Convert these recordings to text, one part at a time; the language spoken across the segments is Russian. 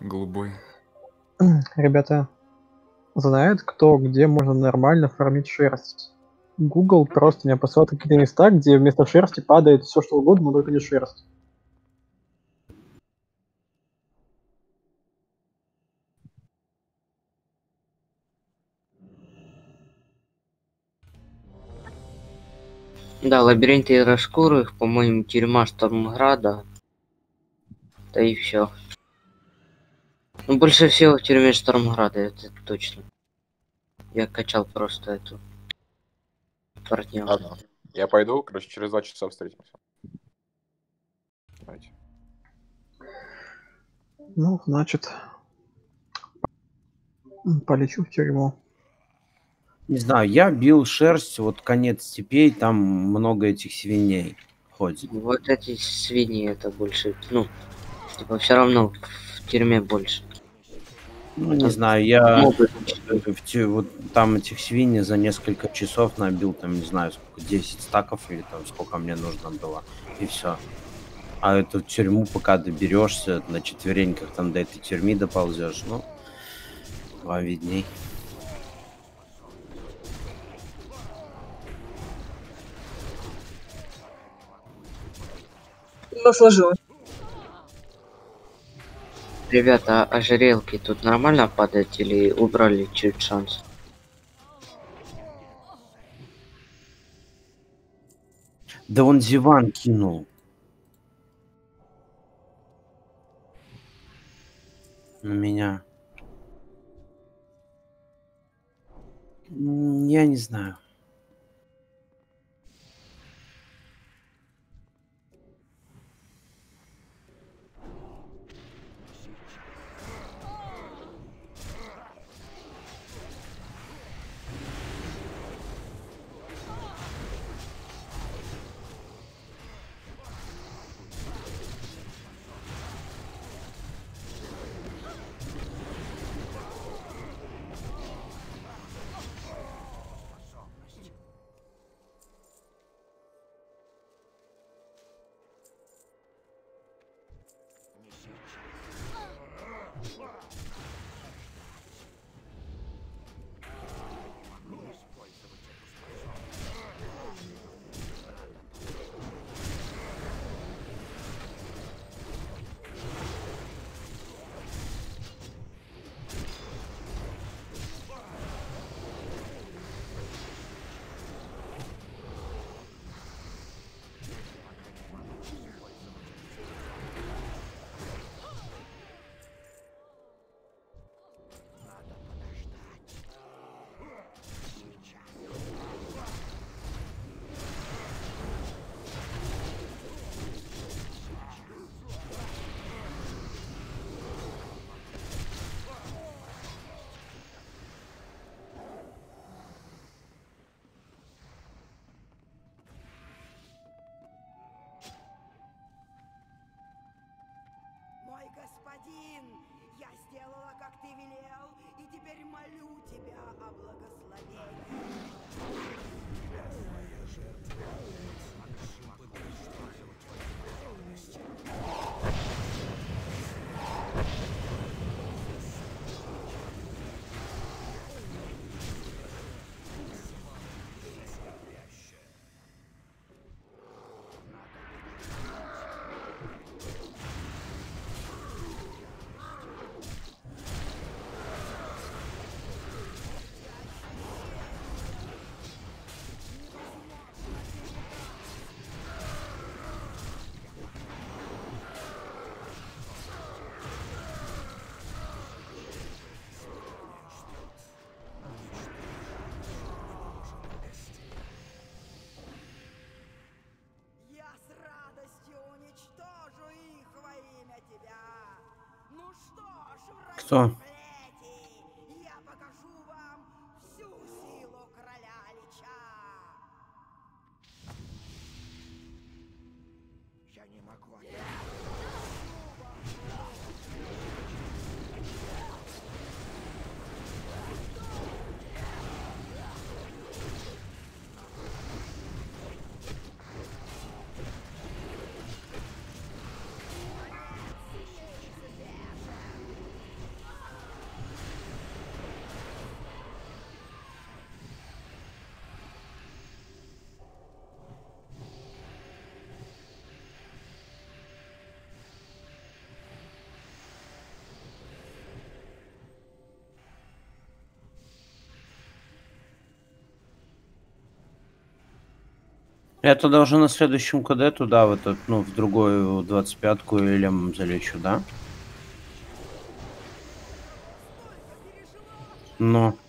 Голубой. Ребята, знает кто, где можно нормально фармить шерсть? Google просто не посылает какие-то места, где вместо шерсти падает все что угодно, но только не шерсть. Да, лабиринты Ярошкурых, по-моему, тюрьма Штормграда. Да и все. Ну, больше всего в тюрьме Штормграда, это точно. Я качал просто эту партнера. Ладно. Я пойду, короче, через два часа встретимся. Давайте. Ну, значит, полечу в тюрьму. Не знаю, я бил шерсть, вот конец степей, там много этих свиней ходит. Вот эти свиньи это больше, ну, типа все равно в тюрьме больше. Ну, не знаю, я в вот там этих свиней за несколько часов набил, там, не знаю, сколько, 10 стаков или там сколько мне нужно было, и все. А эту тюрьму, пока доберешься, на четвереньках там до этой тюрьмы доползешь, ну, вам видней. Ну, сложилось. Ребята, ожерелки тут нормально падают или убрали чуть шанс? Да он диван кинул. На меня. Я не знаю. Господин, я сделала, как ты велел, и теперь молю тебя о благословении. Лича. Я не могу. Я туда уже на следующем КД туда, в этот, ну, в другую 25-ку или залечу, да? Ну, Да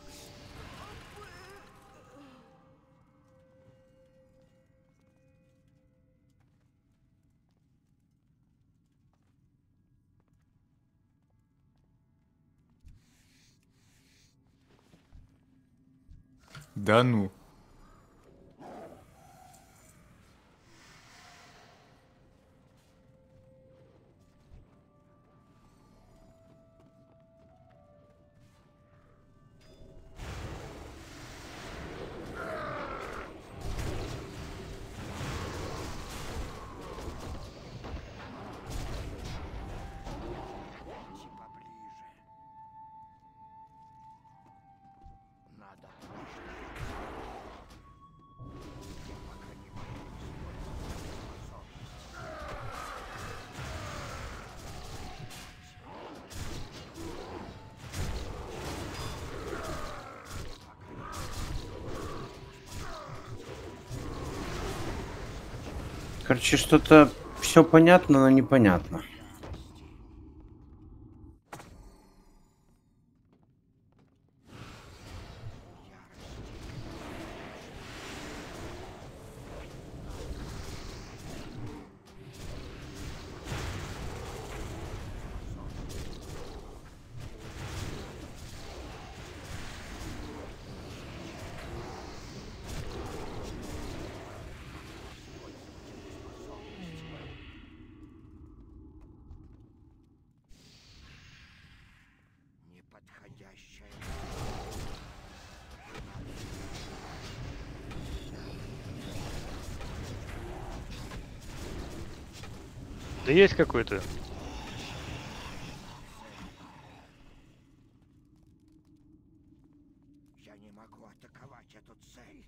короче, что-то все понятно, но непонятно. Неподходящая. Да есть какой-то. Я не могу атаковать эту цель.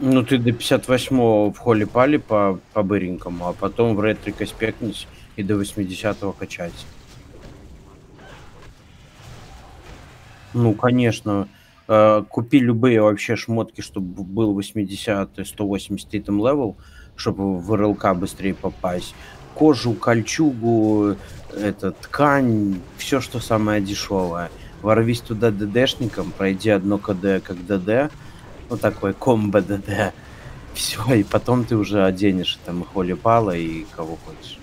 Ну, ты до 58-го в холле пали по, по быренькому, а потом в ретрика спекнись и до 80-го качать. Ну, конечно. Э, купи любые вообще шмотки, чтобы был 80 180 там level, чтобы в РЛК быстрее попасть. Кожу, кольчугу, это, ткань, все, что самое дешевое. Ворвись туда ДДшником, пройди одно КД как ДД, ну такой комбо ДД. Все, и потом ты уже оденешь там и Холли Пала, и кого хочешь.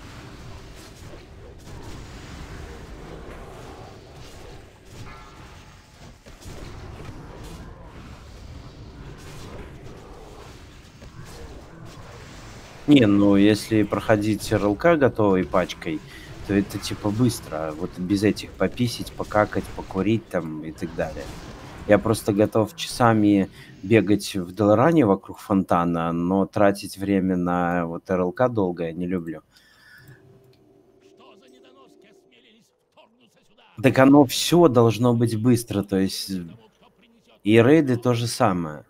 Не, ну если проходить РЛК готовой пачкой, то это типа быстро. Вот без этих пописить, покакать, покурить там и так далее. Я просто готов часами бегать в Долоране вокруг фонтана, но тратить время на вот РЛК долго я не люблю. Так оно все должно быть быстро, то есть и рейды то же самое.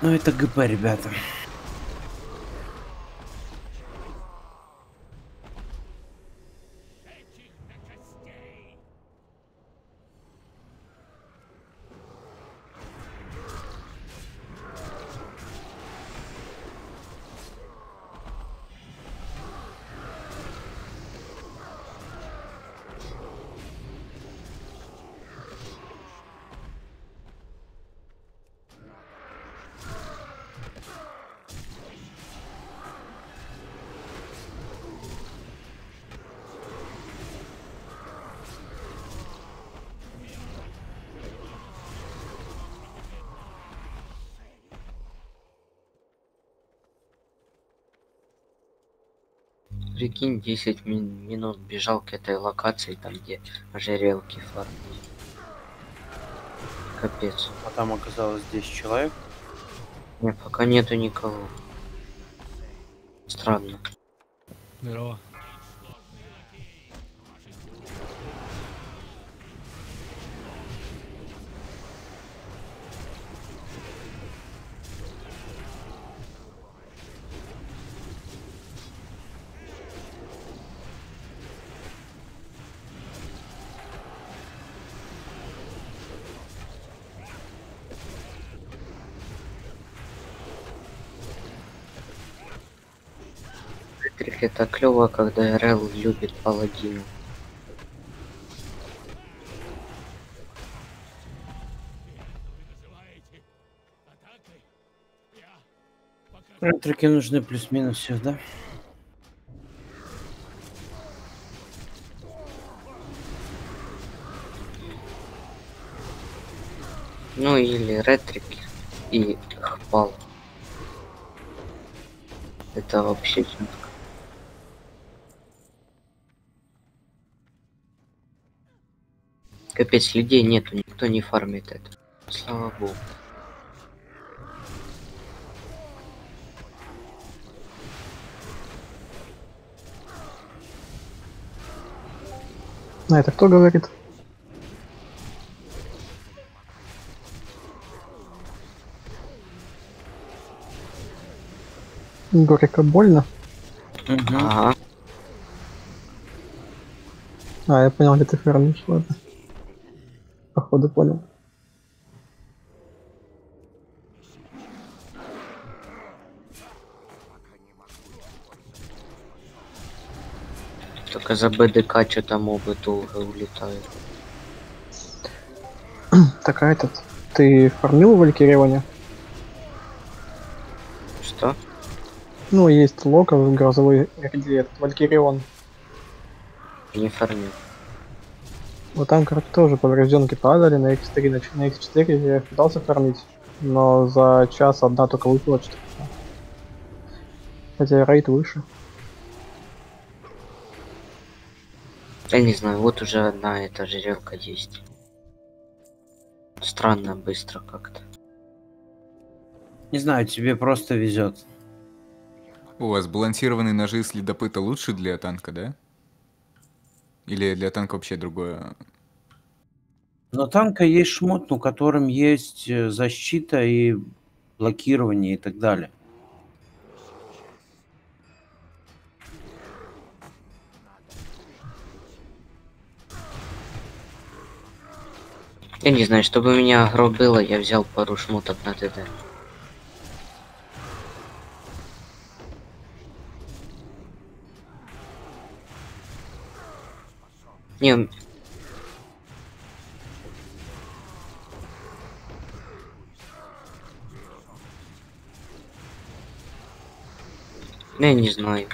Ну это ГП, ребята. Прикинь, 10 мин- минут бежал к этой локации, там где ожерелки фармили. Капец. А там оказалось 10 человек. Не, пока нету никого. Странно. Здорово. Ретрик это клево, когда РЛ любит паладину. Ретрики нужны плюс-минус всегда. Ну или ретрик и хпал. Это вообще четко. Капец, людей нету, никто не фармит это. Слава богу. А это кто говорит? Горько больно. Мгм. Ага. А, я понял, где ты фермишь, ладно. Походу понял. Только за БДК что-то мобы долго улетают. Так, а этот, ты фармил в Валькирионе? Что? Ну, есть лока в грозовой где этот Валькирион. Не фармил. Вот там, короче, тоже поврежденки падали на X3, на, ч- на X4 я пытался фармить, но за час одна только выпала что Хотя рейд выше. Я не знаю, вот уже одна эта жерелка есть. Странно быстро как-то. Не знаю, тебе просто везет. У вас балансированные ножи следопыта лучше для танка, да? Или для танка вообще другое? Но танка есть шмот, ну, которым есть э, защита и блокирование и так далее. Я не знаю, чтобы у меня агро было, я взял пару шмоток на ТД. Не, Ну, я не знаю.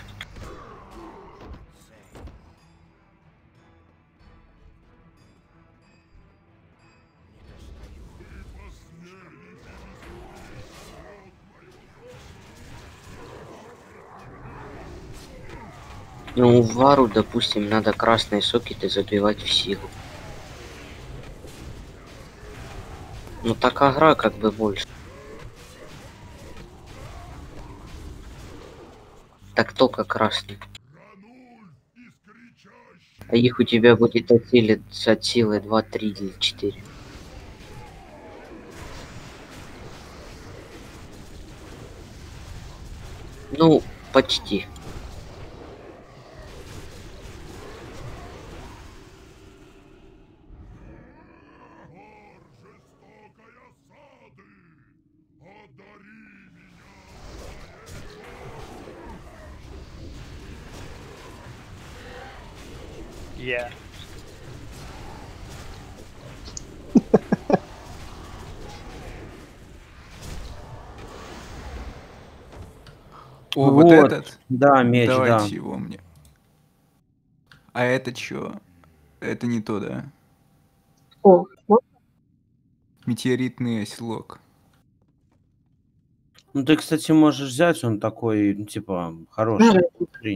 Ну, вару, допустим, надо красные сокеты забивать в силу. Ну, так агра как бы больше. Так только красный. А их у тебя будет от силы, от силы 2, 3 или 4. Ну, почти. Я. О, вот, Вот, этот? Да, меч, Давайте да. его мне. А это чё? Это не то, да? О, Метеоритный оселок. Ну, ты, кстати, можешь взять, он такой, ну, типа, хороший.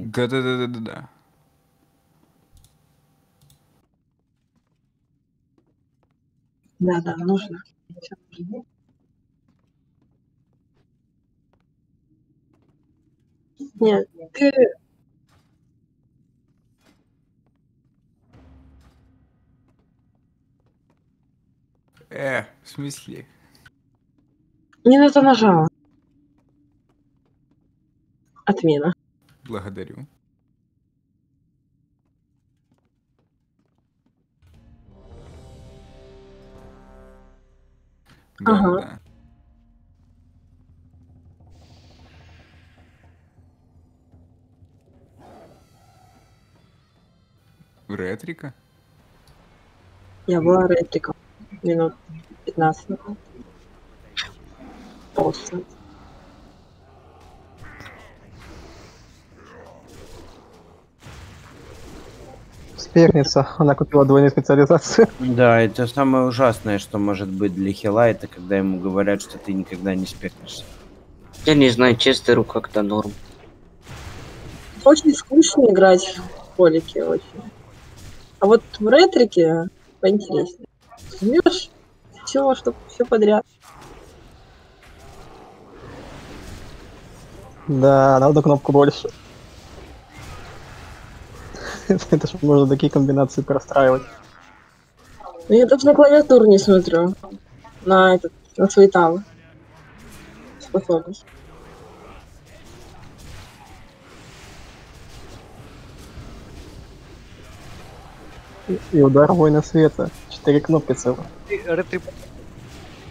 Да-да-да-да-да. Да, да, нужно. Нет, ты Э, в смысле? не на то нажала. Отмена. Благодарю. Да, ага. да. Ретрика? Я была ретриком минут 15 назад. Соперница, она купила двойную специализацию. Да, это самое ужасное, что может быть для хила, это когда ему говорят, что ты никогда не спекнешься. Я не знаю, Честеру как-то норм. Очень скучно играть в полике, очень. А вот в ретрике поинтереснее. Жмешь все, что все подряд. Да, на одну кнопку больше. Это ж можно такие комбинации простраивать. Ну, я даже на клавиатуру не смотрю. На этот, на свои там способность. И удар воина света. Четыре кнопки целых.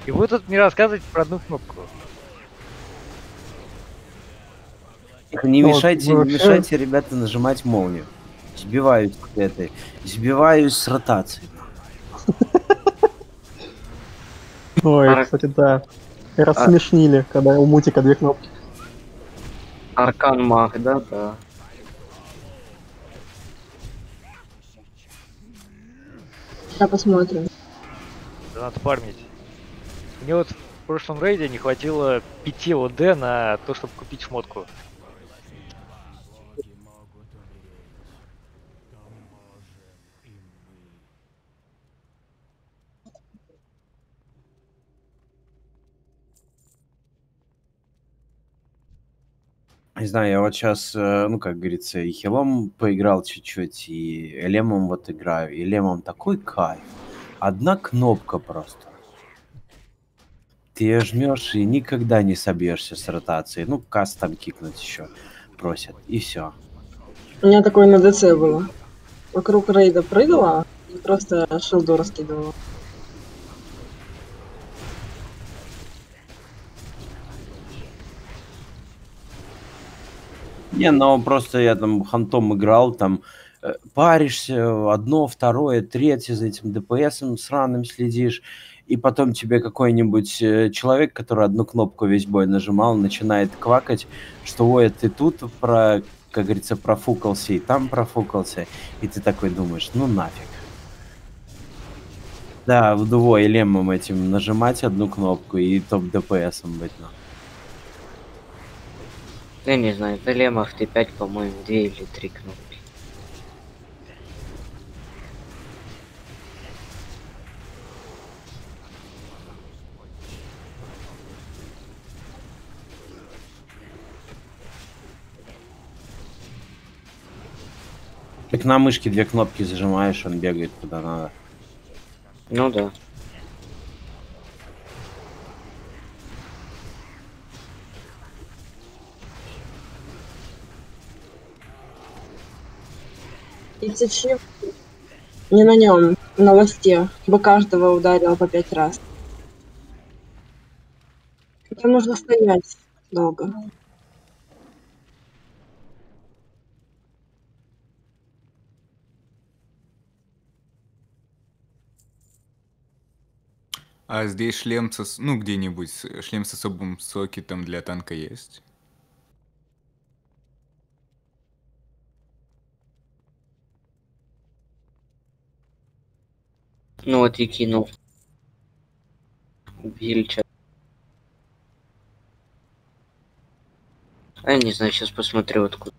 И вы тут мне рассказываете про одну кнопку. Не Ну, мешайте, вы не мешайте, ребята, нажимать молнию. Сбиваюсь с этой. Сбиваюсь с ротацией. Ой, кстати, да. Рассмешнили, когда у мутика две кнопки. Аркан маг, да, да. Да, посмотрим. Да надо фармить. Мне вот в прошлом рейде не хватило 5 ОД на то, чтобы купить шмотку. Не знаю, я вот сейчас, ну, как говорится, и хилом поиграл чуть-чуть, и элемом вот играю. И элемом такой кайф. Одна кнопка просто. Ты ее жмешь и никогда не собьешься с ротацией. Ну, каст там кикнуть еще просят. И все. У меня такое на ДЦ было. Вокруг рейда прыгала и просто шилду раскидывала. Не, ну просто я там хантом играл, там э, паришься, одно, второе, третье за этим DPS сраным следишь, и потом тебе какой-нибудь э, человек, который одну кнопку весь бой нажимал, начинает квакать, что ой, ты тут про, как говорится, профукался, и там профукался, и ты такой думаешь, ну нафиг. Да, вдвое лемом этим нажимать одну кнопку и топ DPS быть, ну. Я не знаю, в Элемах Т5, по-моему, 2 или 3 кнопки. Так на мышке две кнопки зажимаешь, он бегает куда надо. Ну да. И сечи не на нем, на ласте, бы каждого ударил по пять раз. Там нужно стоять долго. А здесь шлем со... Ну, где-нибудь шлем с особым сокетом для танка есть? Ну вот и кинул. Вильча. А я не знаю, сейчас посмотрю откуда.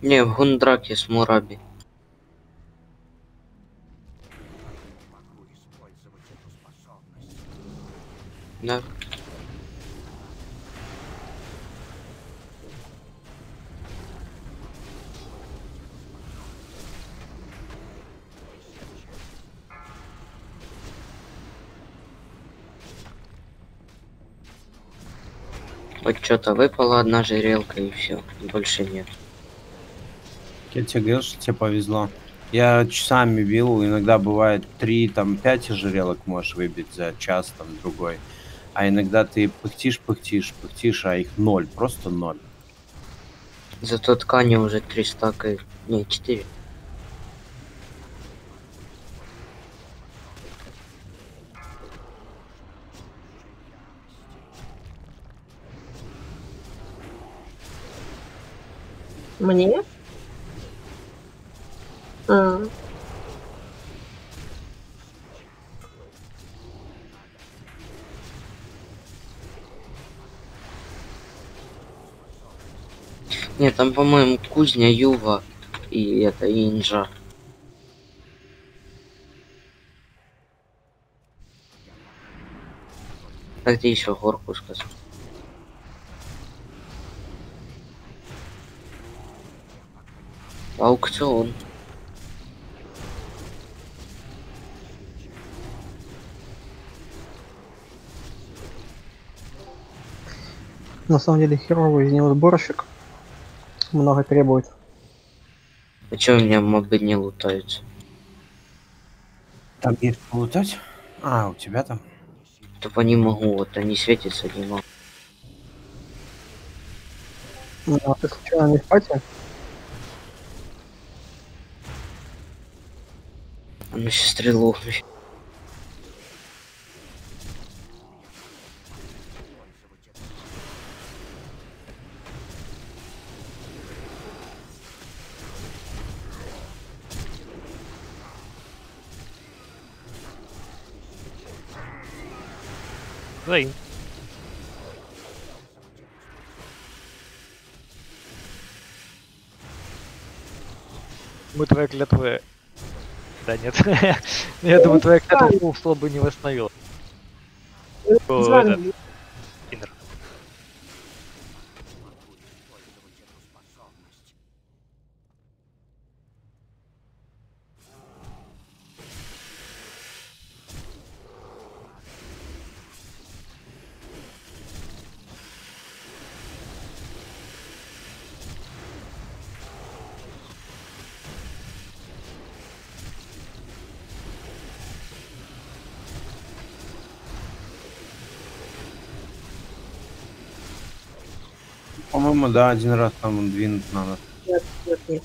Не, в Гундраке с Мураби. Да. Вот что-то выпала одна жерелка и все, больше нет. Я тебе говорил, что тебе повезло. Я часами бил, иногда бывает 3, там, 5 ожерелок можешь выбить за час, там, другой. А иногда ты пыхтишь, пыхтишь, пыхтишь, а их ноль, просто ноль. Зато ткани уже 3 стака. Не, 4. Мне? А, Нет, там, по-моему, кузня, юва и это, и инжа. А где еще горку сказал? Аукцион. На самом деле херовый из него сборщик. Много требует. А чё у меня мобы не лутаются? Там есть полутать? А, у тебя там? Тупо не могу, вот они светятся, не могу. Ну, а ты случайно не в пати? А ну сейчас стрелу. Своим. Мы твоя клятва... Да нет. Я думаю, твоя клятва слабо не восстановила. Звали. этот, По-моему, да, один раз там двинуть надо. нет, нет, нет.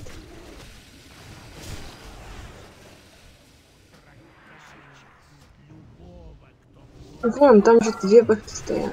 Вон, там же две бэхты стоят.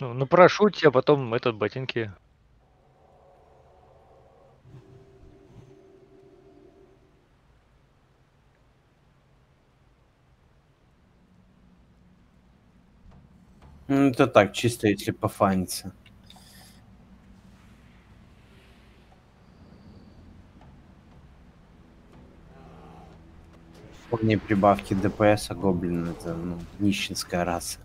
Ну, на парашюте, а потом этот ботинки. Ну, это так, чисто если пофаниться. Помни прибавки ДПС, а гоблин это ну, нищенская раса.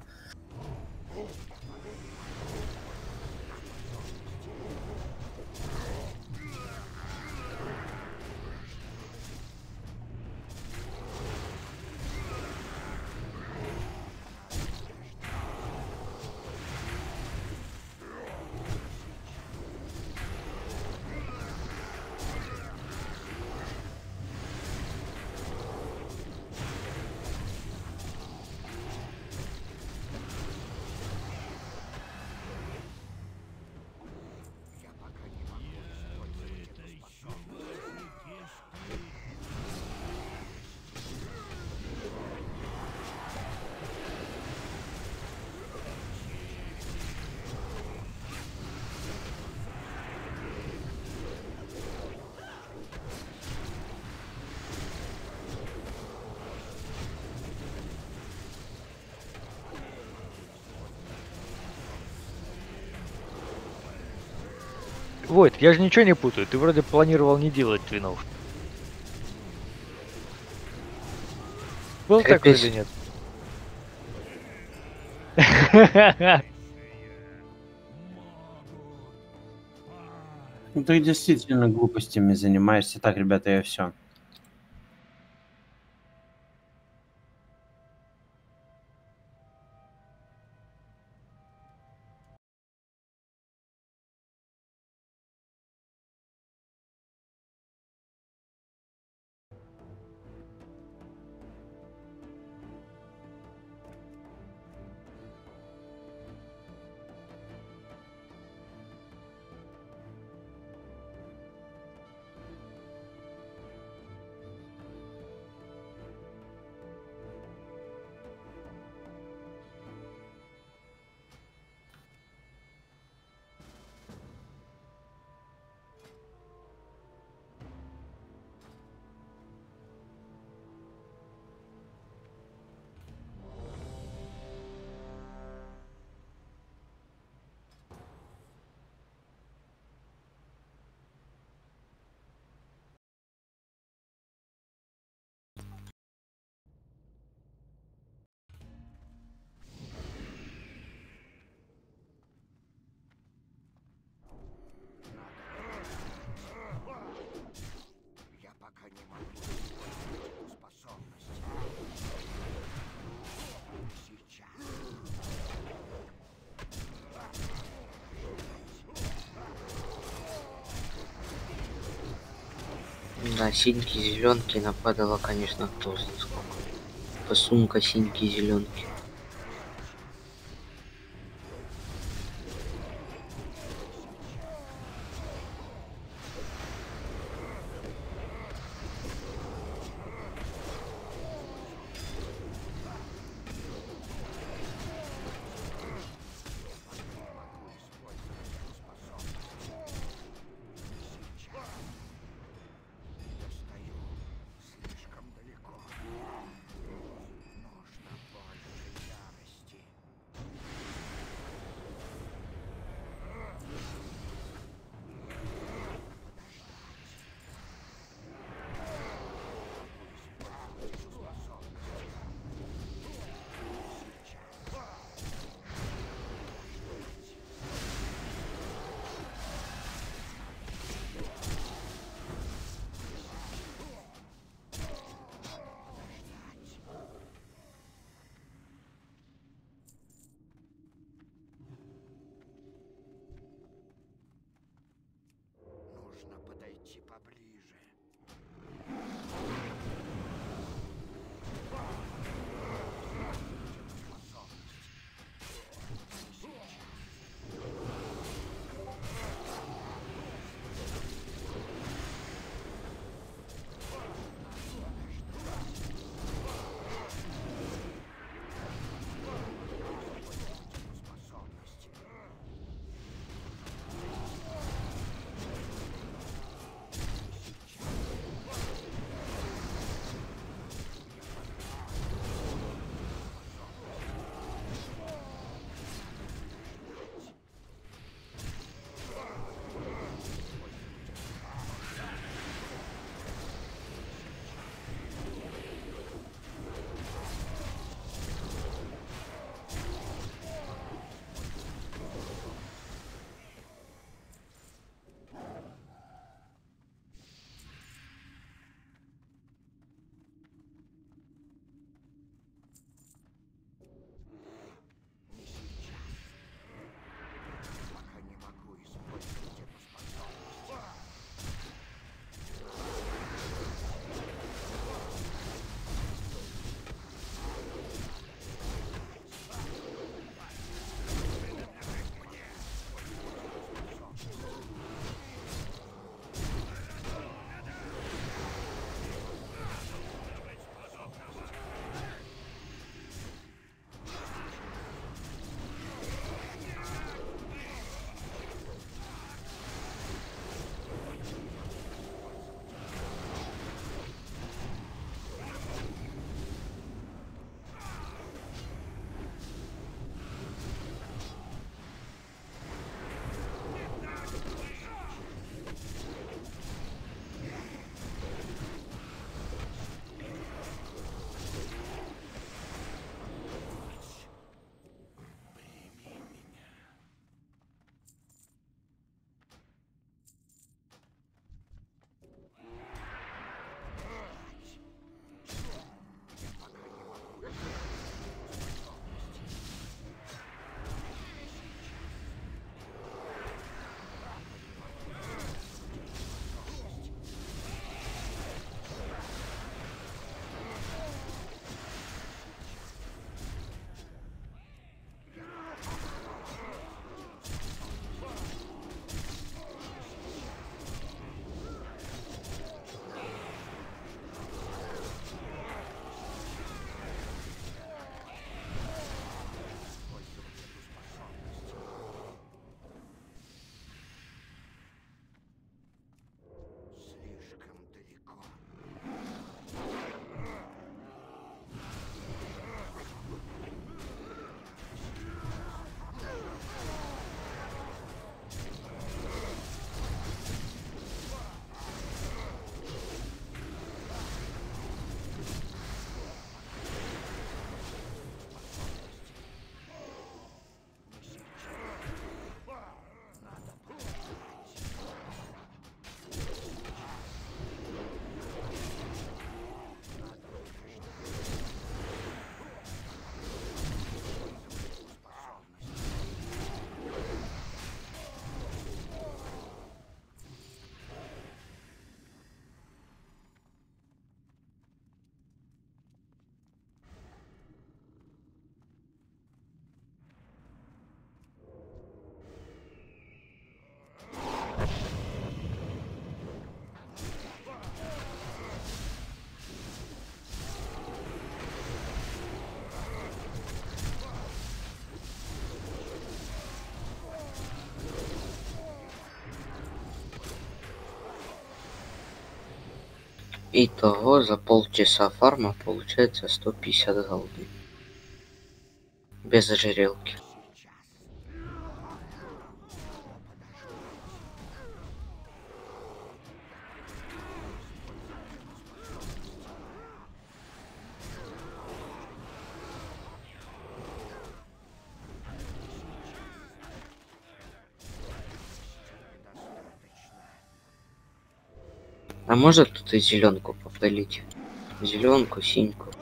Войт, я же ничего не путаю. Ты вроде планировал не делать твинов. Был такой Капец. или нет? Ну ты действительно глупостями занимаешься. Так, ребята, я все. Да, синьки, зеленки нападала, конечно, кто знает сколько. Посумка, синьки, зеленки. Итого за полчаса фарма получается 150 голды. Без ожерелки. Может тут и зеленку попалить? Зеленку, синьку.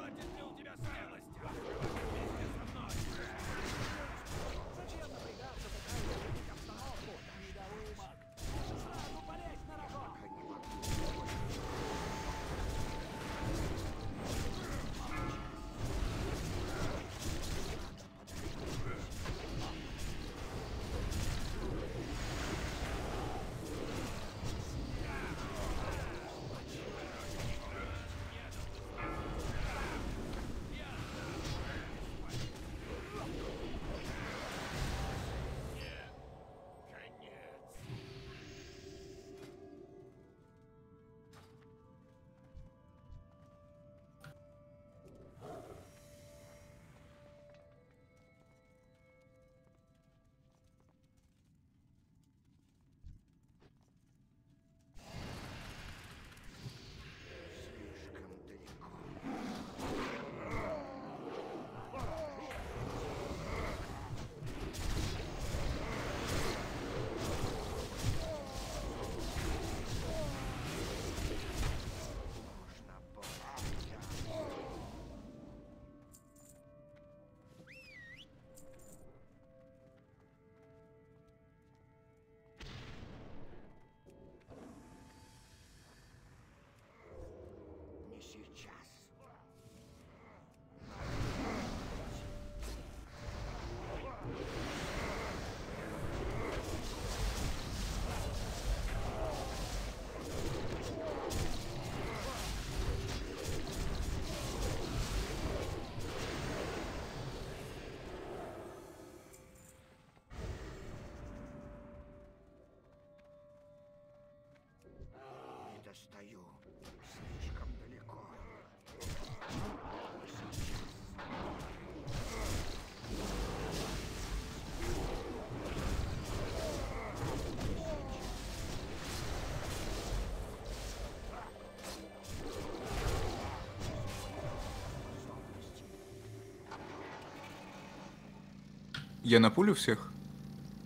Я на пулю всех?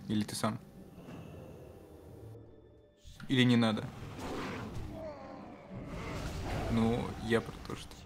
Или ты сам? Или не надо? Ну, я про то, что...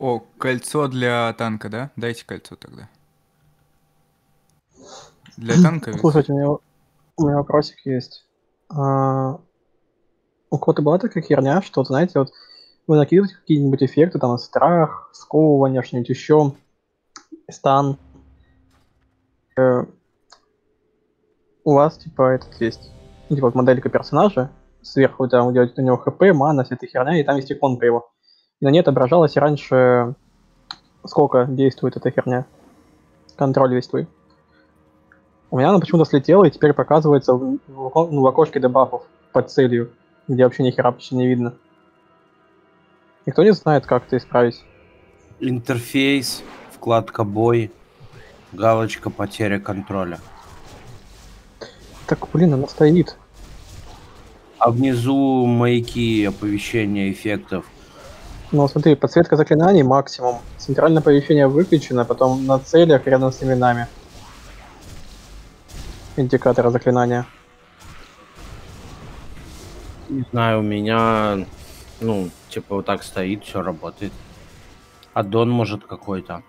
О, кольцо для танка, да? Дайте кольцо тогда. Для танка. Слушайте, у меня, у меня вопросик есть. А, у кого-то была такая херня, что, знаете, вот вы накидываете какие-нибудь эффекты, там, страх, сковывание, что-нибудь еще, стан. Э, у вас, типа, этот есть, типа, вот моделька персонажа, сверху там него, у него хп, мана, вся эта херня, и там есть иконка его. И на ней отображалось раньше, сколько действует эта херня. Контроль весь твой. У меня она почему-то слетела и теперь показывается в, в ну, в окошке дебафов под целью, где вообще ни хера почти не видно. Никто не знает, как это исправить. Интерфейс, вкладка бой, галочка потеря контроля. Так, блин, она стоит. А внизу маяки оповещения эффектов. Ну, смотри, подсветка заклинаний максимум. Центральное оповещение выключено, потом на целях рядом с именами. Индикатора заклинания. Не знаю, у меня, ну, типа вот так стоит, все работает. Аддон может какой-то.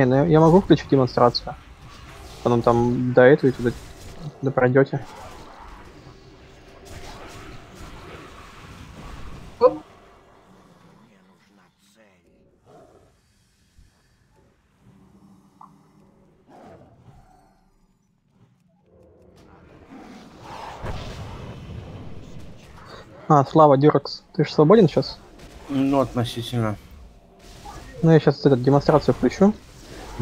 Не, ну я могу включить демонстрацию. Потом там до этого и туда, туда пройдете. А, Слава, Дюрекс, ты же свободен сейчас? Ну, относительно. Ну, я сейчас этот, демонстрацию включу.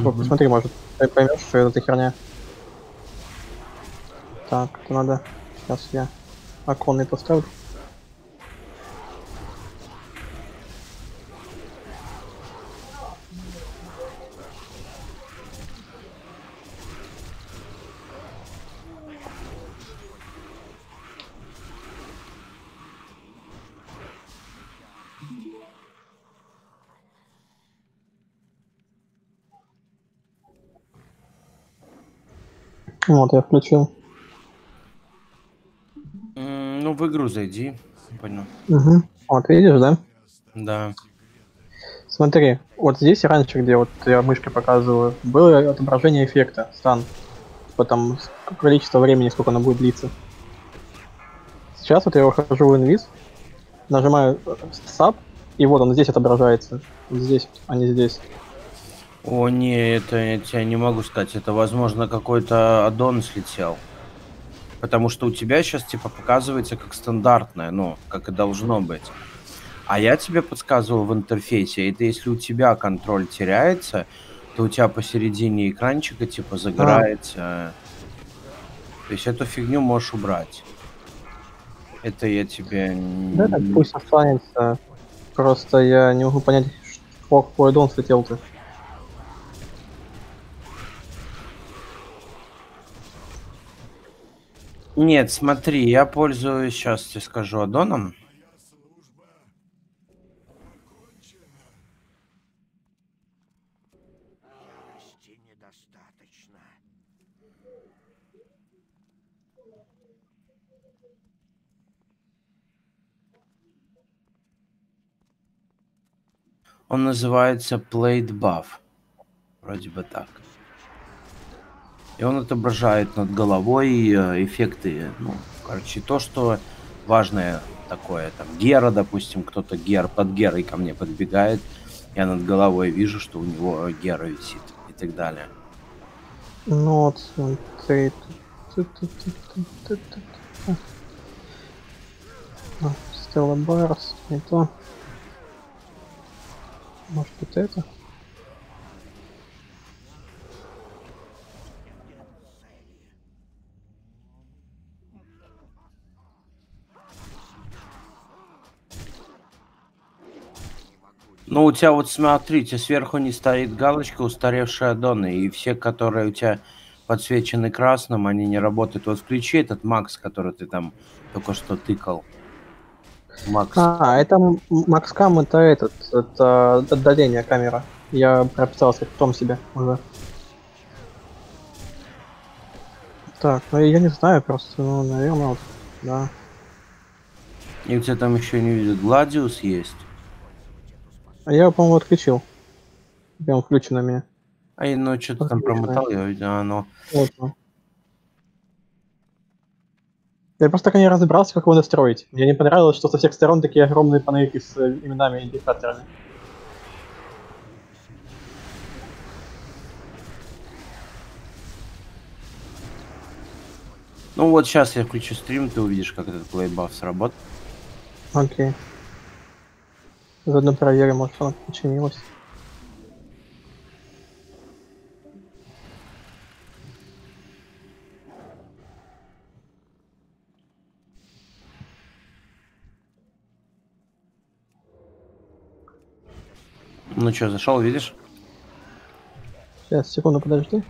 Вот, Мгм. посмотри, может, ты поймешь, что это херня. Так, надо. Сейчас я оконный поставлю. Вот, я включил. М, Ну, в игру зайди. Понял. Угу. Вот, видишь, да? Да. Смотри, вот здесь раньше, где вот я мышкой показываю, было отображение эффекта, стан. Потом количество времени, сколько оно будет длиться. Сейчас вот я выхожу в инвиз, нажимаю э, SAP, и вот он здесь отображается. Вот здесь, а не здесь. О, не, это я тебе не могу сказать. Это, возможно, какой-то аддон слетел. Потому что у тебя сейчас, типа, показывается как стандартное, ну, как и должно быть. А я тебе подсказывал в интерфейсе, это если у тебя контроль теряется, то у тебя посередине экранчика, типа, загорается. То есть эту фигню можешь убрать. Это я тебе... Да, так пусть останется. Просто я не могу понять, что какой дом слетел-то. Нет, смотри, я пользуюсь, сейчас тебе скажу, аддоном. Он называется Plate Buff. Вроде бы так. И он отображает над головой э, эффекты, ну, короче, то, что важное такое, там, Гера, допустим, кто-то Гер, под Герой ко мне подбегает, я над головой вижу, что у него Гера висит и так далее. Ну вот, смотри. А, Стелла Барс, не то. Может быть это? Ну, у тебя вот смотрите, сверху не стоит галочка устаревшая аддоны, и все, которые у тебя подсвечены красным, они не работают. Вот включи этот Макс, который ты там только что тыкал. Макс. А, это м- Макскам, это этот, это отдаление камера. Я прописался в том себе уже. Так, ну я не знаю просто, ну, наверное, вот, да. И у тебя там еще не видят. Гладиус есть. А я, по-моему, отключил. Прям включено у меня. А я, ну, что-то там промотал, я видел, оно... Вот он. Я просто так не разобрался, как его настроить. Мне не понравилось, что со всех сторон такие огромные панельки с э, именами и индикаторами. Ну вот сейчас я включу стрим, ты увидишь, как этот плейбаф сработает. Окей. Заодно проверим, может она починилась. Ну что, зашел, видишь? Сейчас, секунду, подожди.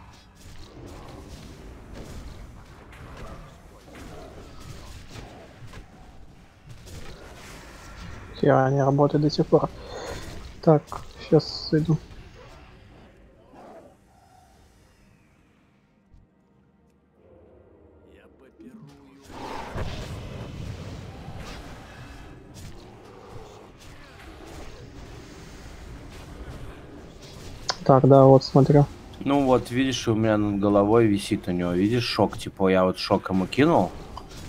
Хера не работает до сих пор. Так, сейчас иду. Так, да, вот смотрю. Ну вот, видишь, у меня над головой висит у него, видишь, шок, типа, я вот шок ему кинул,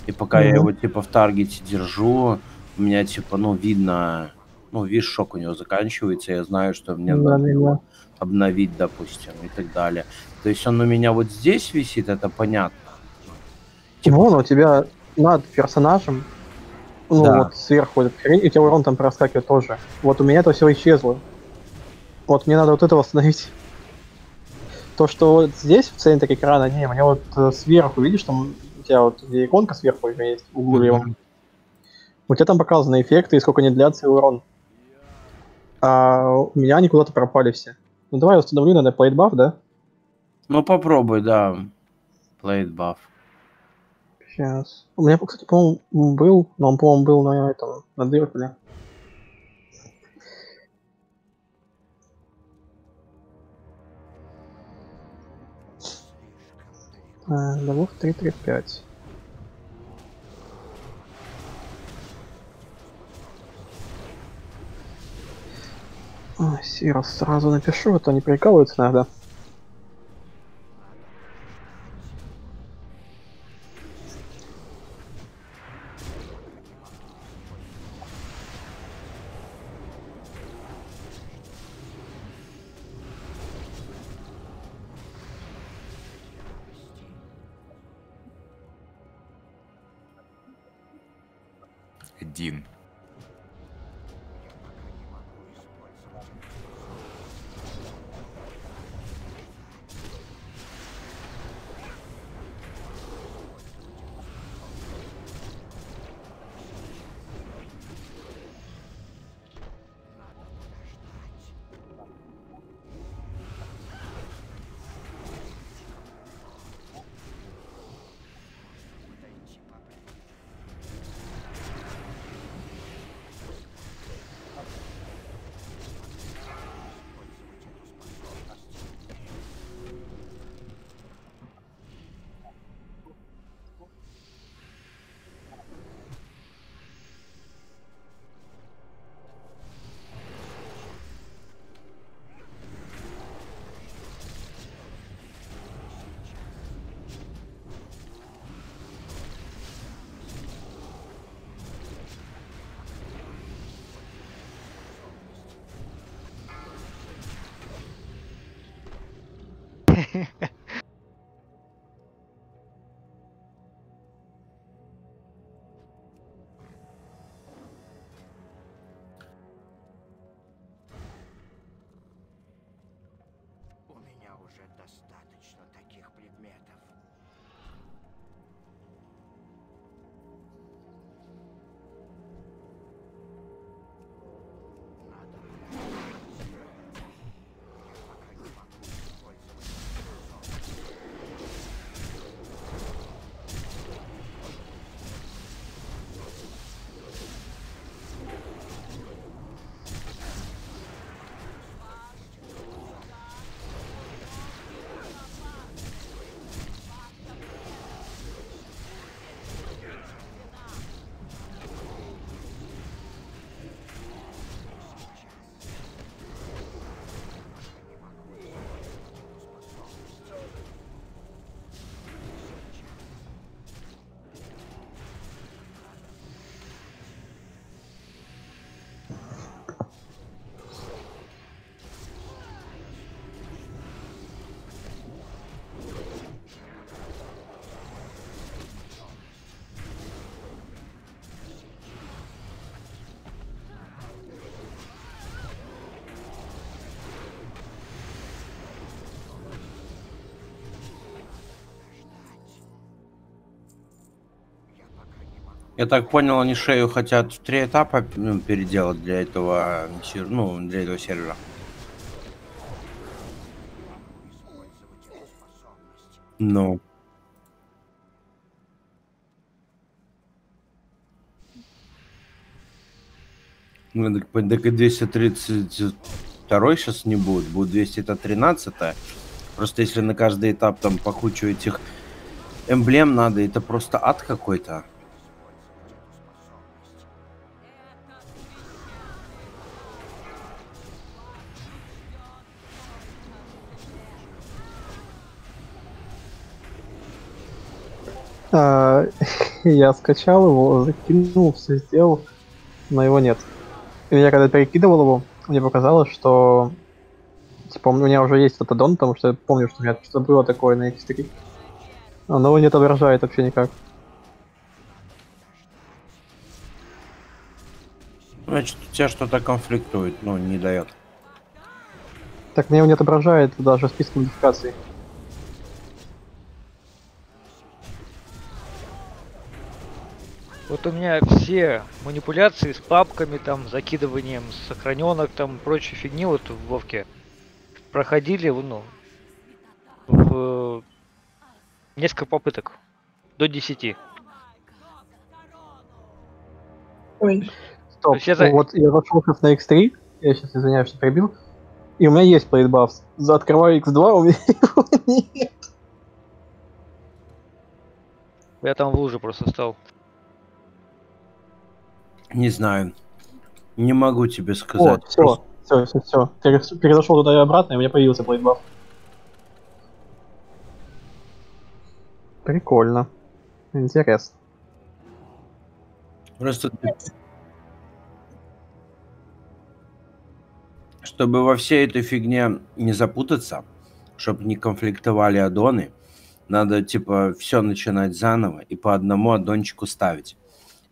и пока я Мгм. его, типа, в таргете держу, у меня, типа, ну, видно, ну, видишь, шок у него заканчивается, я знаю, что мне Да, надо да, его обновить, допустим, и так далее. То есть он у меня вот здесь висит, это понятно. Типа- Вон у тебя над персонажем, ну Да. вот сверху этот хрень, и у тебя урон там проскакивает тоже. Вот у меня это все исчезло. Вот мне надо вот это восстановить. То, что вот здесь, в центре экрана, не, мне вот э, сверху, видишь, там у тебя вот где иконка сверху у есть, в углу левом. У тебя там показаны эффекты и сколько они длятся и урон. А у меня они куда-то пропали все. Ну давай я установлю, надо plate buff, да? Ну, попробуй, да, plate buff. Сейчас. У меня, кстати, по-моему, был, но он, по-моему, был на этом, на дырке. Долов 335. Сирос сразу напишу, а то они прикалываются иногда. Я так понял, они шею хотят в три этапа ну, переделать для этого, ну, для этого сервера. Ну. Ну, так, по- так и 232 сейчас не будет, будет 213 Просто если на каждый этап там по кучу этих эмблем надо, это просто ад какой-то. Я скачал его, закинул, все сделал, но его нет. И я когда перекидывал его, мне показалось, что типа у меня уже есть этот аддон, потому что я помню, что у меня что было такое на X3. Но его не отображает вообще никак. Значит, у тебя что-то конфликтует, ну, не дает. Так мне его не отображает даже в списке модификаций. Вот у меня все манипуляции с папками, там, закидыванием сохраненок, там, прочей фигни вот в Вовке проходили, ну, в несколько попыток. До 10. Ой, Стоп, это- вот я зашел сейчас на X3, я сейчас извиняюсь, что перебил, и у меня есть. За открываю X2, у меня его нет. Я там в луже просто стал. Не знаю. Не могу тебе сказать. все, все, все, все. Перезашел туда и обратно, и у меня появился Buff. Прикольно. Интересно. Просто Чтобы во всей этой фигне не запутаться, чтобы не конфликтовали аддоны, надо типа все начинать заново и по одному аддончику ставить.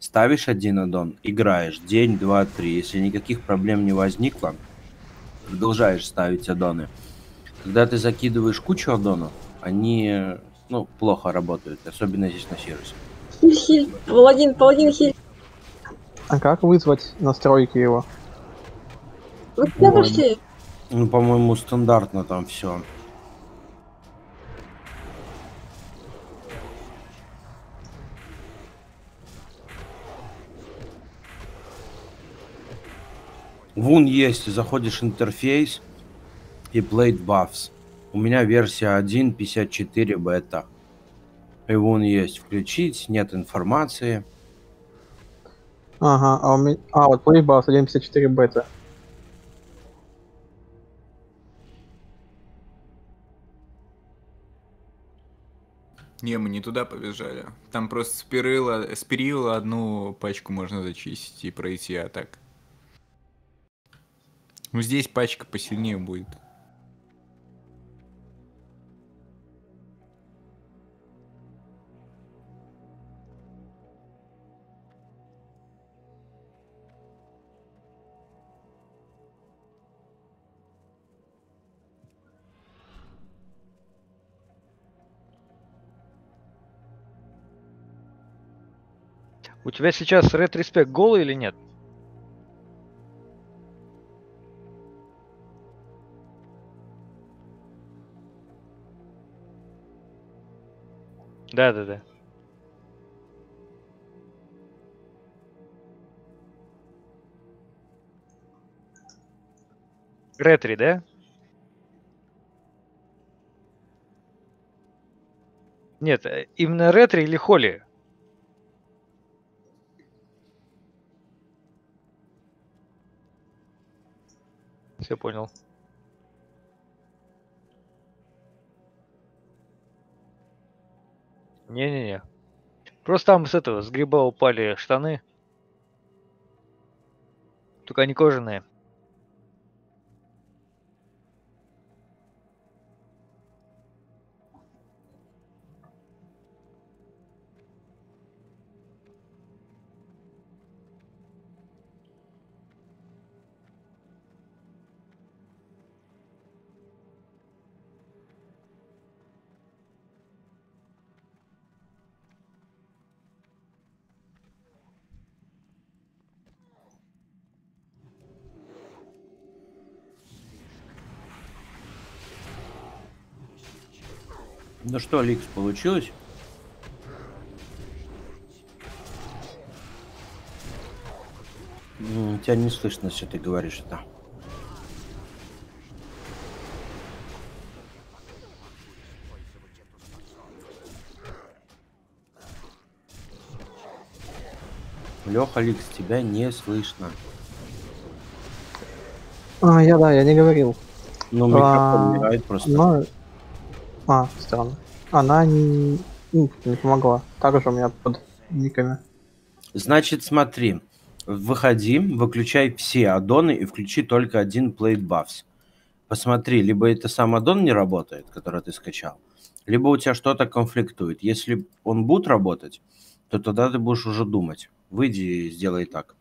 Ставишь один аддон, играешь день, два, три. Если никаких проблем не возникло, продолжаешь ставить аддоны. Когда ты закидываешь кучу аддонов, они ну, плохо работают, особенно здесь на Сирусе. хиль, хиль, паладин, паладин, хиль. А как вызвать настройки его? Вы? Ну, по-моему, стандартно там все. Вун есть, заходишь в интерфейс и Plate Buffs. У меня версия 1.54 бета. И вон есть включить, нет информации. Ага, а у меня... А, вот Plate Buffs 1.54 бета. Не, мы не туда побежали. Там просто с перила, с перила одну пачку можно зачистить и пройти, а так. Ну здесь пачка посильнее будет. У тебя сейчас Red Respect голый или нет? Да, да, да. Ретри, да? Нет, э, именно ретри или холи? Все понял. Не-не-не. Просто там с этого, с гриба упали штаны. Только они кожаные. Ну что, Ликс, получилось? М, Тебя не слышно, если ты говоришь это. Леха, Ликс, тебя не слышно. А, я да, я не говорил. Ну, микрофон А, мигает просто. Но... А, странно. Она не, ну, не помогла. Также у меня под никами. Значит, смотри. Выходи, выключай все аддоны и включи только один Plate Buffs. Посмотри, либо это сам аддон не работает, который ты скачал, либо у тебя что-то конфликтует. Если он будет работать, то тогда ты будешь уже думать. Выйди и сделай так.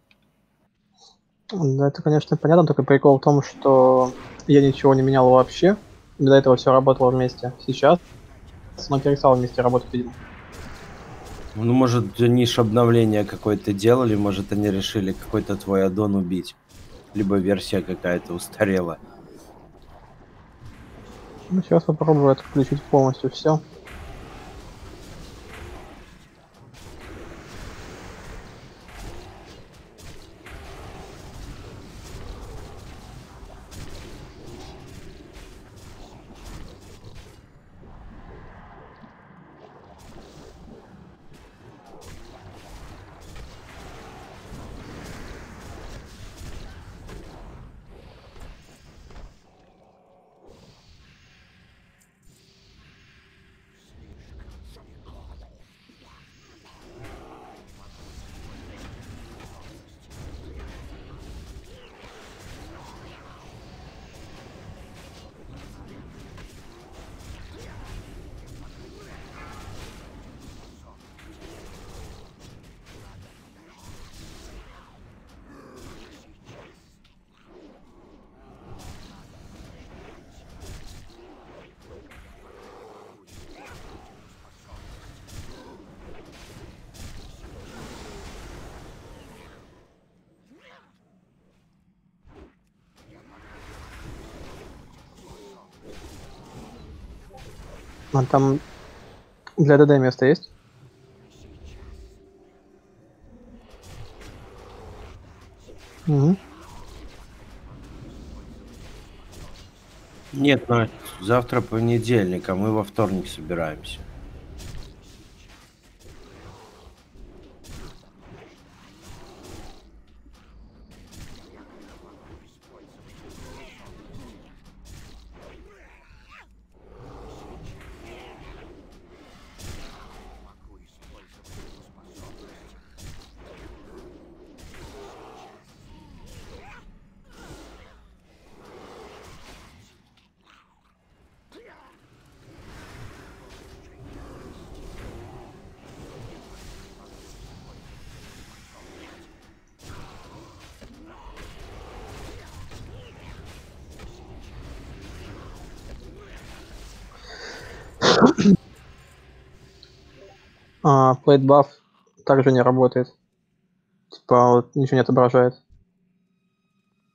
Да, это, конечно, понятно, только прикол в том, что я ничего не менял вообще. До этого все работало вместе. Сейчас оно перестало вместе работать, видимо. Ну, может, они ж обновление какое-то делали, может, они решили какой-то твой аддон убить. Либо версия какая-то устарела. Ну, сейчас попробую отключить полностью все. Там для ДД место есть? Угу. Нет, Настя, завтра понедельник, а мы во вторник собираемся. А, plate buff также не работает. Типа вот ничего не отображает.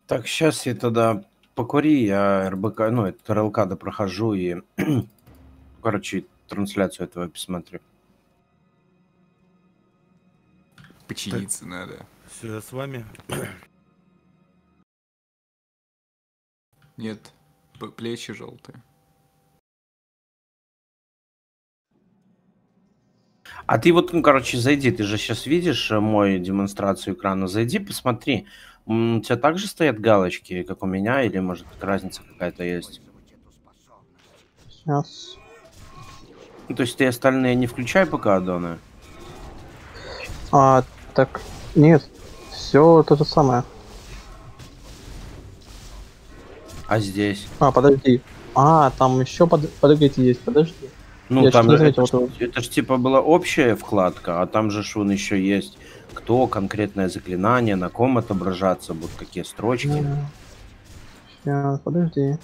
Так, сейчас я тогда покури, я РБК, ну, это РЛК да прохожу и, короче, трансляцию этого посмотрю. Починиться надо. Все, с вами. Нет, плечи желтые. А ты вот, ну, короче, зайди, ты же сейчас видишь э, мою демонстрацию экрана, зайди, посмотри. У тебя также стоят галочки, как у меня, или, может, разница какая-то есть? Сейчас. Ну, то есть ты остальные не включай пока аддоны? А, так, нет, все то же самое. А здесь? А, подожди. А, там еще под... подождите есть, подожди. Ну, Я там не это, заметил ж, это ж типа была общая вкладка, а там же вон еще есть кто, конкретное заклинание, на ком отображаться будут, какие строчки. Сейчас, подожди.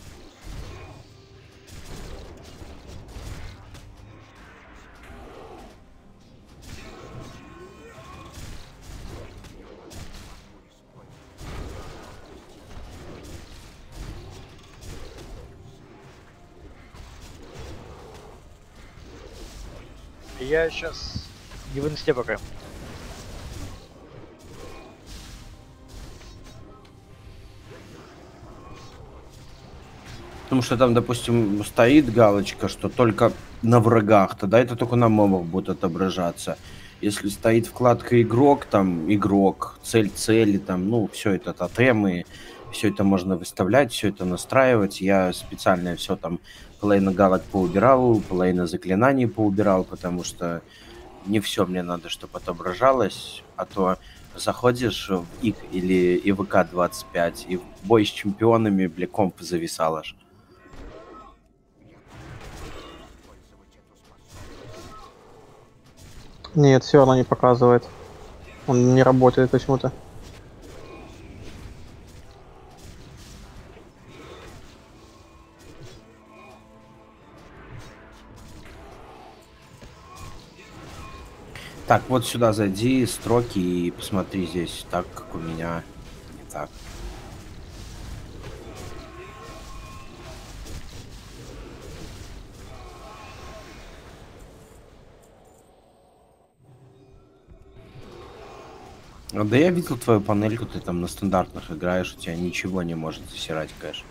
Я сейчас не в пока. Потому что там, допустим, стоит галочка, что только на врагах, тогда это только на мобах будет отображаться. Если стоит вкладка игрок, там игрок, цель цели, там, ну, все это тотемы, все это можно выставлять, все это настраивать. Я специально все там половину галок поубирал, половину заклинаний поубирал, потому что не все мне надо, чтобы отображалось, а то заходишь в ИК или ИВК 25 и в бой с чемпионами, бля, комп зависал аж. Нет, все равно не показывает. Он не работает почему-то. Так, вот сюда зайди, строки и посмотри здесь, так как у меня не так. А, Да я видел твою панельку, ты там на стандартных играешь, у тебя ничего не может засирать кэш.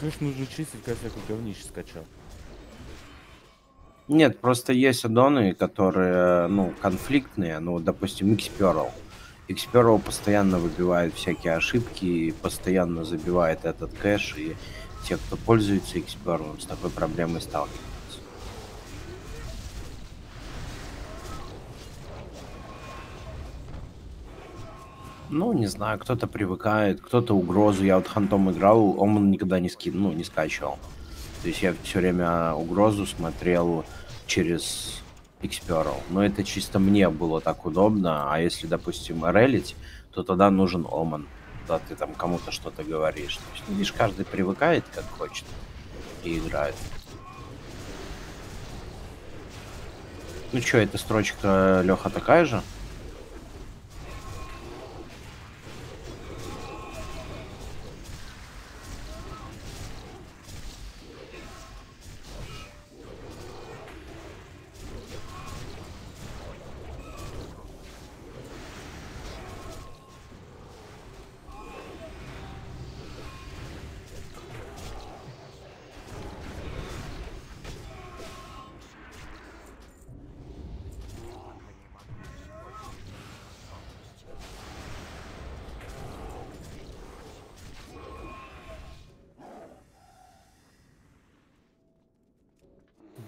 Конечно, нужно чистить, как всякое говнище скачал. Нет, просто есть аддоны, которые, ну, конфликтные, ну, допустим, Xpearl. Xpearl постоянно выбивает всякие ошибки, постоянно забивает этот кэш, и те, кто пользуется Xpearl, с такой проблемой сталкиваются. Ну, не знаю, кто-то привыкает, кто-то угрозу. Я вот хантом играл, он никогда не ски, ну, не скачивал. То есть я все время угрозу смотрел через Xpearl. Но это чисто мне было так удобно. А если, допустим, релить, то тогда нужен Оман. Когда ты там кому-то что-то говоришь. То есть, ну, видишь, каждый привыкает как хочет и играет. Ну что, эта строчка, Леха, такая же?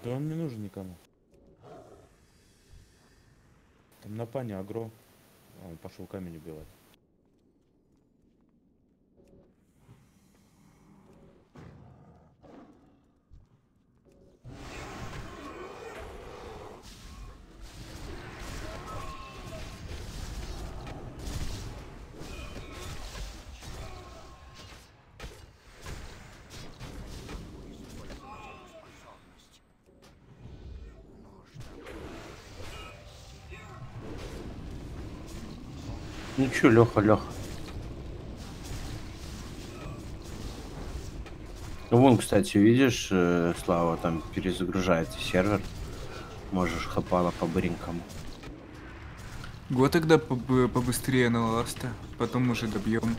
Да он не нужен никому. Там на пане агро. Он пошел камень убивать. Чё, Леха, Леха. Вон, кстати, видишь, э, Слава, там перезагружается сервер. Можешь хапала по бринкам. Го тогда побы- побыстрее на ласта, потом уже добьем.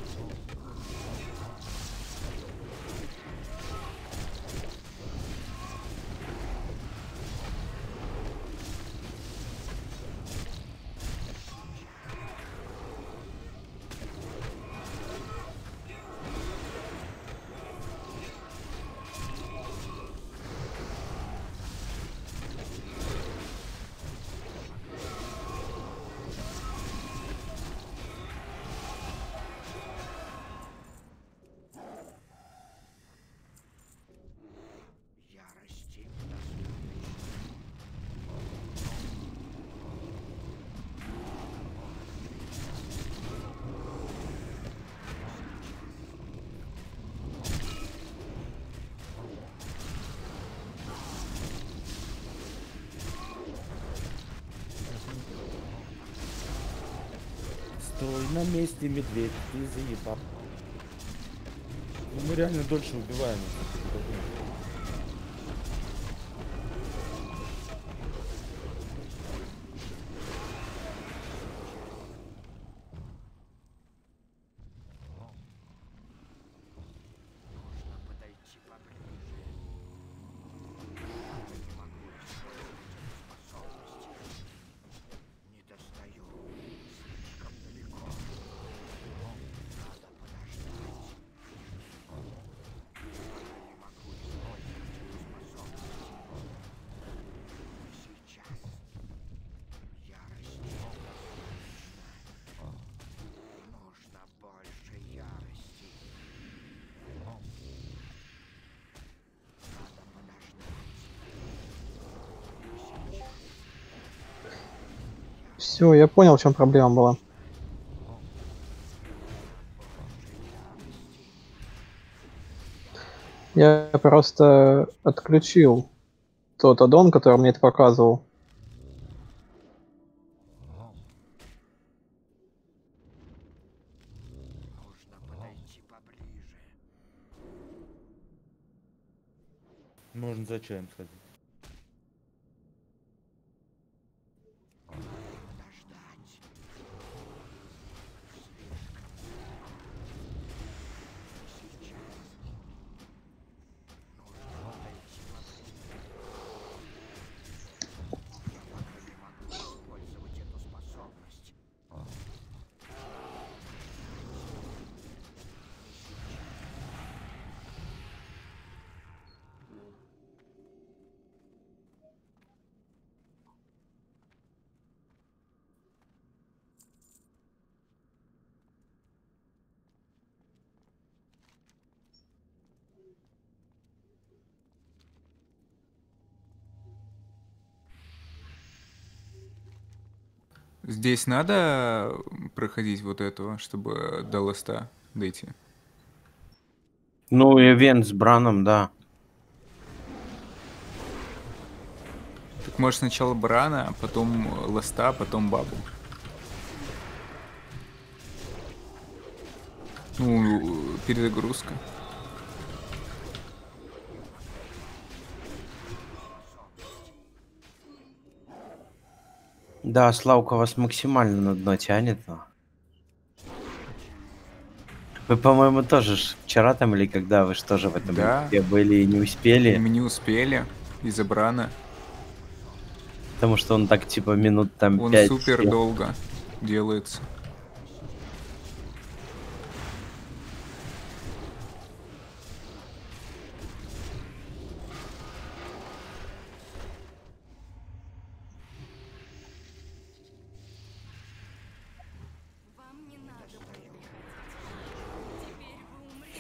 Стой на месте, медведь, ты заебал. Ну мы реально дольше убиваем. Все, я понял, в чем проблема была. Я просто отключил тот аддон, который мне это показывал. Можно за чаем сходить. Здесь надо проходить вот этого, чтобы до ласта дойти? Ну, ивент с Браном, да. Так может сначала Брана, а потом ласта, а потом бабу. Ну, перезагрузка. Да, Славка вас максимально на дно тянет. но. Вы, по-моему, тоже ж вчера там или когда вы что же в этом Да. были и не успели, Мы не успели из-за Брана. потому что он так типа минут там Он пять. супер съел. долго делается.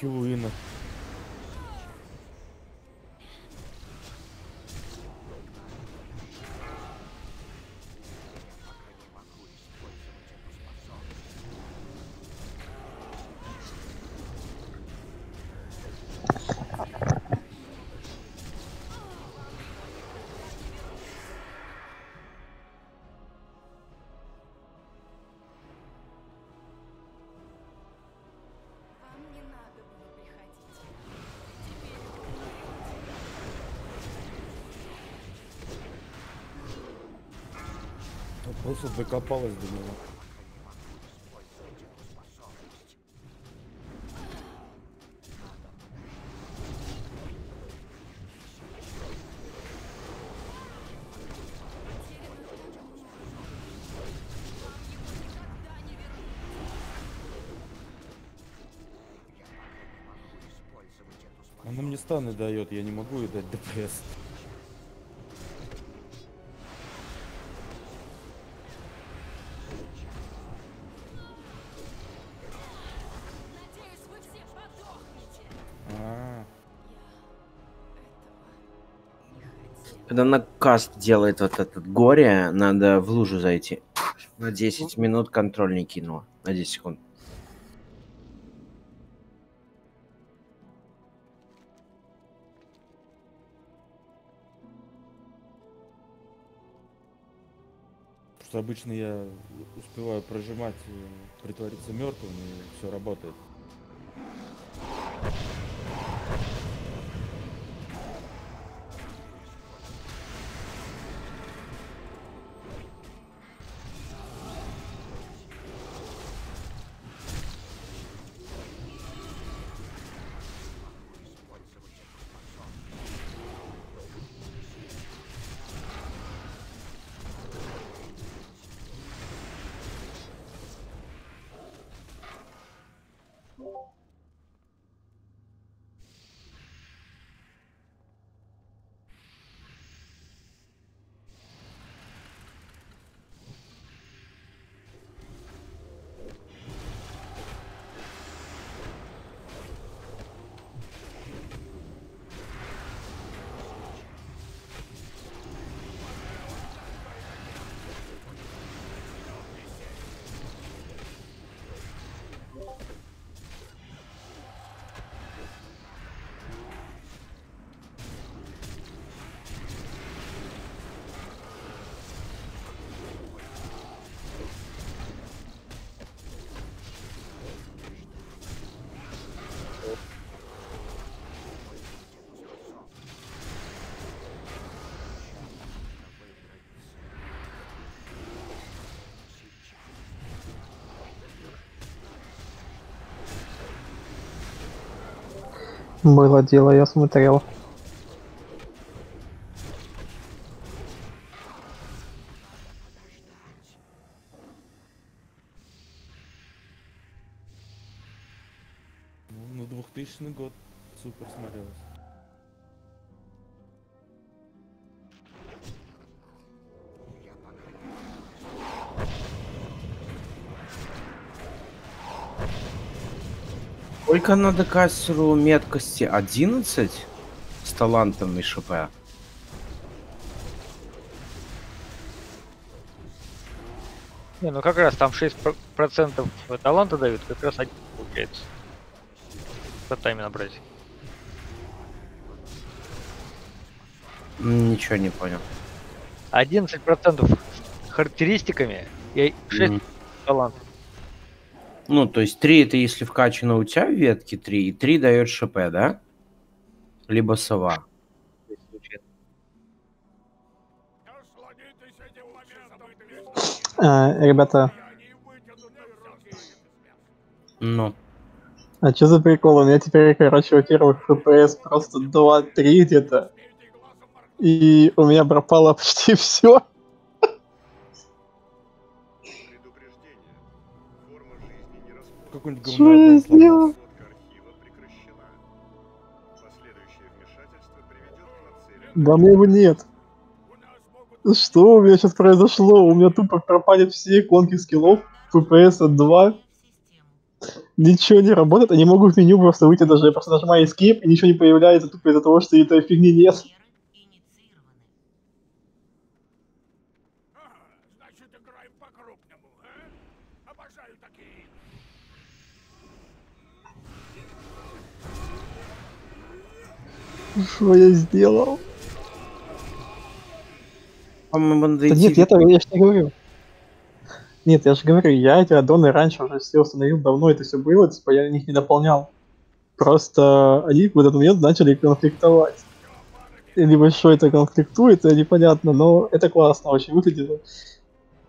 Хилуина. Докопалась до него. Она мне станы дает, я не могу ей дать ДПС. Когда на каст делает вот этот горе, надо в лужу зайти. На 10 минут контроль не кинула. На 10 секунд. Просто обычно я успеваю прожимать, э, притвориться мертвым, и все работает. Было дело, я смотрел. Сколько надо кастеру меткости? 11? С талантом и ШП. Не, ну как раз там 6% таланта дают, как раз один получается. Кота именно брать. Ничего не понял. 11% с характеристиками и 6 Мгм. талант. Ну, то есть 3 это если вкачано у тебя в ветке 3, и 3 дает ШП, да? Либо сова. А, ребята, Ну. а что за прикол? У меня теперь, короче, во-первых, FPS просто 2-3 где-то. И у меня пропало почти все. Какой-нибудь Что говно я отдал сломал. сделал? Да мне его нет. Что у меня сейчас произошло? У меня тупо пропали все иконки скиллов. FPS от 2. Ничего не работает, я не могу в меню просто выйти даже. Я просто нажимаю Escape, и ничего не появляется тупо из-за того, что этой фигни нет. Что я сделал? По-моему, надо Да идти нет, я, то- я же не говорю. Нет, я же говорю, я эти аддоны раньше уже все установил, давно это все было, типа я их не дополнял. Просто они в этот момент начали конфликтовать. Либо что это конфликтует, это непонятно, но это классно очень выглядело.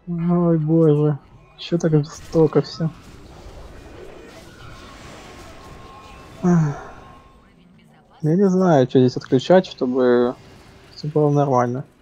Ой, боже. Что так жестоко все. Я не знаю, что здесь отключать, чтобы все было нормально.